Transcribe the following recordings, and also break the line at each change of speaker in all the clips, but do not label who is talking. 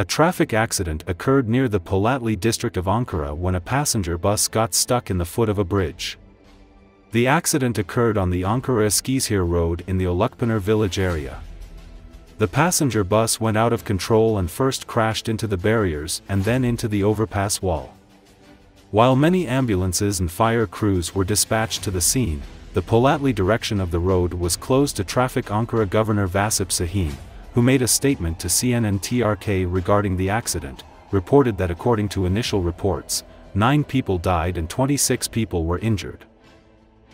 A traffic accident occurred near the Polatli district of Ankara when a passenger bus got stuck in the foot of a bridge. The accident occurred on the Ankara Eskişehir road in the Olukpınar village area. The passenger bus went out of control and first crashed into the barriers and then into the overpass wall. While many ambulances and fire crews were dispatched to the scene, the Polatli direction of the road was closed to traffic Ankara Governor Vasip Şahin, who made a statement to CNN TÜRK regarding the accident, reported that according to initial reports, nine people died and 26 people were injured.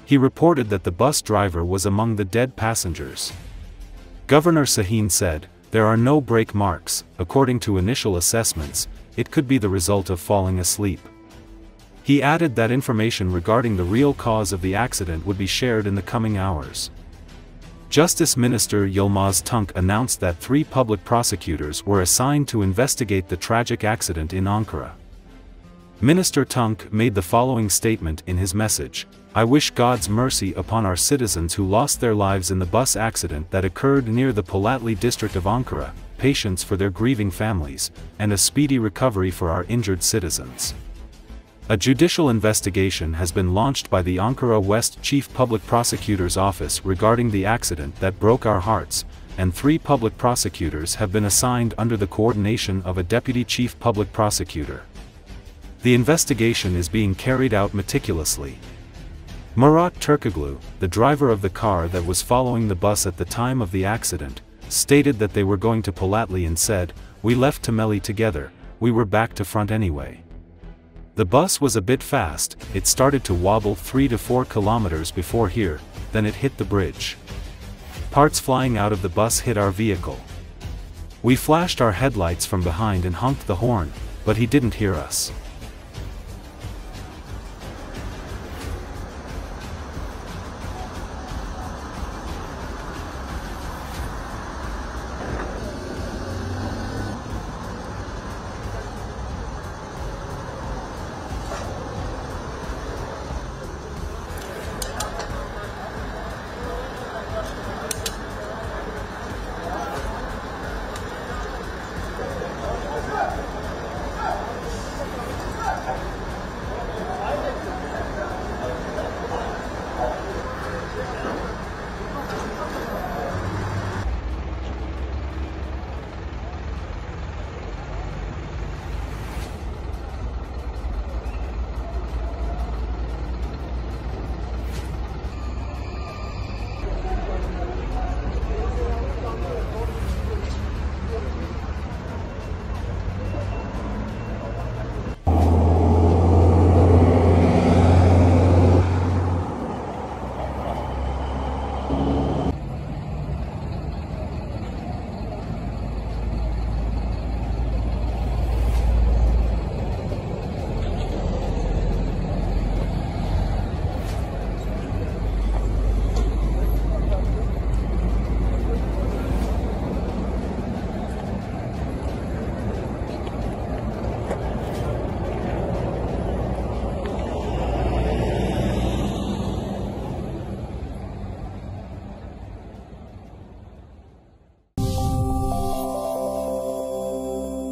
He reported that the bus driver was among the dead passengers. Governor Şahin said, There are no brake marks, according to initial assessments, it could be the result of falling asleep. He added that information regarding the real cause of the accident would be shared in the coming hours. Justice Minister Yilmaz Tunç announced that three public prosecutors were assigned to investigate the tragic accident in Ankara. Minister Tunç made the following statement in his message, I wish God's mercy upon our citizens who lost their lives in the bus accident that occurred near the Polatli district of Ankara, patience for their grieving families, and a speedy recovery for our injured citizens. A judicial investigation has been launched by the Ankara West Chief Public Prosecutor's Office regarding the accident that broke our hearts, and three public prosecutors have been assigned under the coordination of a Deputy Chief Public Prosecutor. The investigation is being carried out meticulously. Murat Turkoglu, the driver of the car that was following the bus at the time of the accident, stated that they were going to Polatli and said, We left Temeli together, we were back to front anyway. The bus was a bit fast, it started to wobble 3 to 4 kilometers before here, then it hit the bridge. Parts flying out of the bus hit our vehicle. We flashed our headlights from behind and honked the horn, but he didn't hear us.